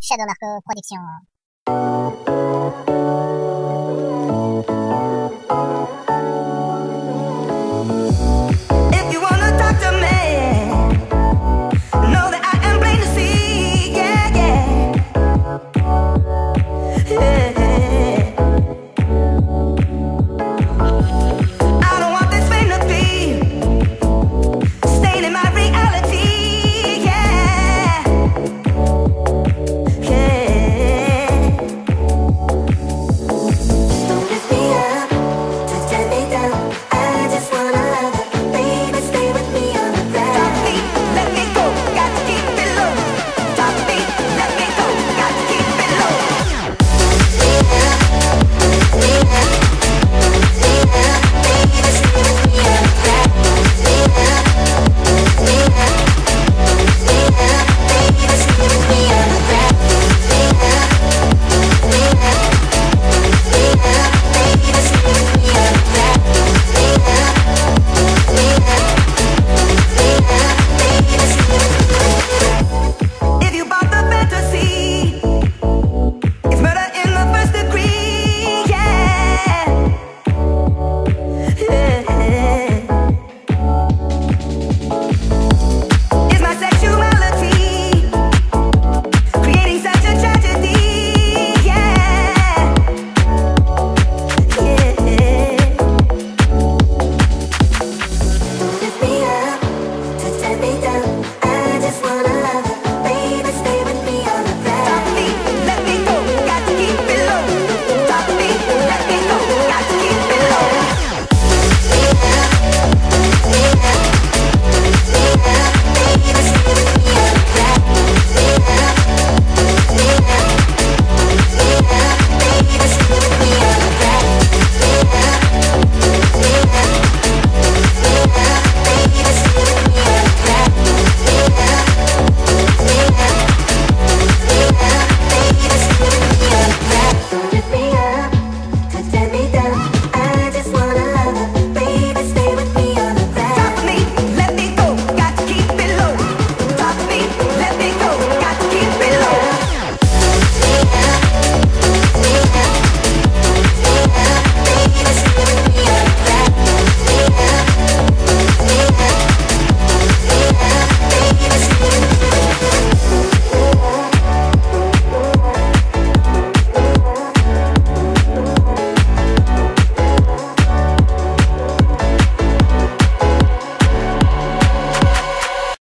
Shadowmark Production.